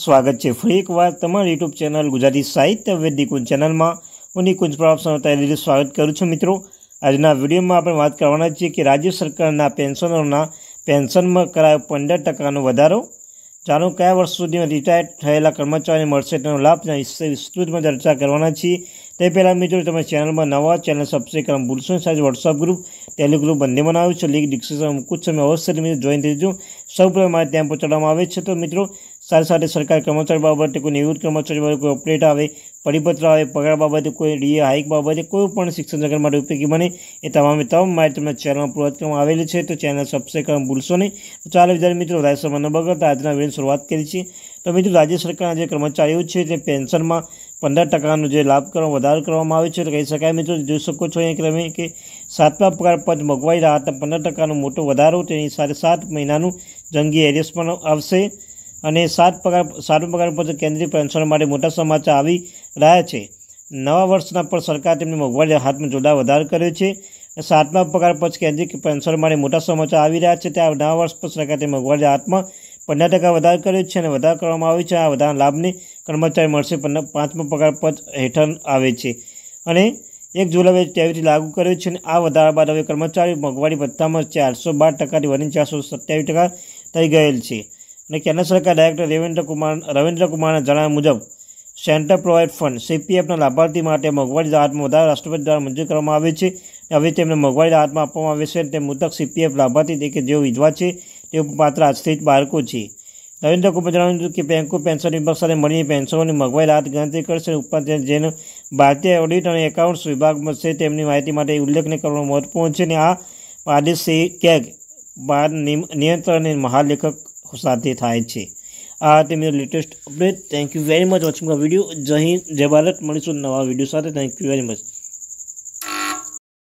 સ્વાગત છે. ફરી એકવાર તમારી યુટ્યુબ ચેનલ ગુજરાતી સાહિત્ય વેદિકુંજ ચેનલમાં હું નિકુંજ પ્રભાવ તૈયારી સ્વાગત કરું છું મિત્રો. આજના વિડીયોમાં આપણે વાત કરવાના છીએ કે રાજ્ય સરકારના પેન્શનરોના પેન્શનમાં કરાયો પંદર ટકાનો વધારો. જાણો કયા વર્ષ સુધીમાં રિટાયર્ડ થયેલા કર્મચારીને મળશે તેનો લાભ વિશે વિસ્તૃતમાં ચર્ચા કરવાના છીએ. તે પહેલાં મિત્રો તમે ચેનલમાં નવા ચેનલ સબસ્ક્રાઈબ કરવા ભૂલશો સાથે વોટ્સઅપ ગ્રુપ ટેલિગ્રુપ બંને બનાવ્યું છે. લીક મૂકું કુછ સમય અવશ્ય મિત્રો જોઈન થઈજો સૌ પ્રથમ મારે ત્યાં પહોંચાડવામાં આવે છે. તો મિત્રો સાથે સાથે સરકારી કર્મચારી બાબતે કોઈ નિવૃત્ત કર્મચારી બાબતે કોઈ અપડેટ આવે, પરિપત્ર આવે, પગાર બાબતે કોઈ ડીએ હાઇક બાબતે કોઈ પણ શિક્ષણ જગત માટે ઉપયોગી બને, એ તમામે તમામ માહિતી તમને ચેનલમાં પૂરત કરવામાં આવેલી છે. તો ચેનલ સબસ્ક્રાઈબ કરવાનું ભૂલશો નહીં. તો ચાલો વિદ્યાર્થી મિત્રો રાજ્યસભા ન બગડતા આજના વીડિયો શરૂઆત કરી છે તો મિત્રો, રાજ્ય સરકારના જે કર્મચારીઓ છે તે પેન્શનમાં પંદર ટકાનો જે લાભ કરવા, વધારો કરવામાં આવે છે. તો કહી શકાય મિત્રો જોઈ શકો છો અહીં તમે કે સાતમા પગાર પદ રહ્યા હતા. પંદર ટકાનો મોટો વધારો, તેની સાથે સાત મહિનાનું જંગી એરિયસ પણ આવશે. અને સાત પગાર સાતમા પગાર ઉપર કેન્દ્રીય પેન્શન માટે મોટા સમાચાર આવી રહ્યા છે. નવા વર્ષના પર સરકાર તેમની મોંઘવારી હાથમાં જોડા વધારો કર્યો છે. સાતમા પગાર પછી કેન્દ્રીય પેન્શન માટે મોટા સમાચાર આવી રહ્યા છે. ત્યાં નવા વર્ષ પર સરકાર તેમની મોંઘવારી હાથમાં પંદર ટકા વધારો કર્યો છે અને વધારો કરવામાં આવ્યો છે. આ વધારા લાભને કર્મચારી મળશે પાંચમા પગાર પદ હેઠળ આવે છે. અને એક જુલાઈ ટેવીથી લાગુ કર્યો છે અને આ વધારા બાદ હવે કર્મચારી મોંઘવારી ભથ્થામાં ચારસો બાર ટકાથી વધીને ચારસો સત્યાવીસ ટકા થઈ ગયેલ છે. અને કેન્દ્ર સરકાર ડાયરેક્ટર રવિન્દ્ર કુમાર, રવિન્દ્ર કુમારના જણાવ્યા મુજબ, સેન્ટર પ્રોવાઇડ ફંડ સીપીએફના લાભાર્થી માટે મોંઘવારી રાહતમાં વધારો રાષ્ટ્રપતિ દ્વારા મંજૂર કરવામાં આવે છે. હવે તેમને મોંઘવારી રાહતમાં આપવામાં આવે છે તે મૃતક સીપીએફ લાભાર્થી તરીકે જેઓ વિધવા છે, તેઓ માત્ર આજથી જ બાળકો છે. નરેન્દ્ર કુમાર જણાવ્યું કે બેંકો પેન્શન વિભાગ સાથે મળીને પેન્શનોની મોંઘવારી રાહત ગણતરી કરશે ઉપરાંત જેનો ભારતીય ઓડિટ અને એકાઉન્ટ્સ વિભાગમાં છે તેમની માહિતી માટે ઉલ્લેખને કરવાનો મહત્વપૂર્ણ છે અને આ આદેશ કેગ બાર નિયંત્રણ અને મહાલેખક સાથે થાય છે. આ હતી મેરો latest update thank you very much watching video જય હિન્દ, જય ભારત. મળીશું નવા વીડિયો સાથે. Thank you very much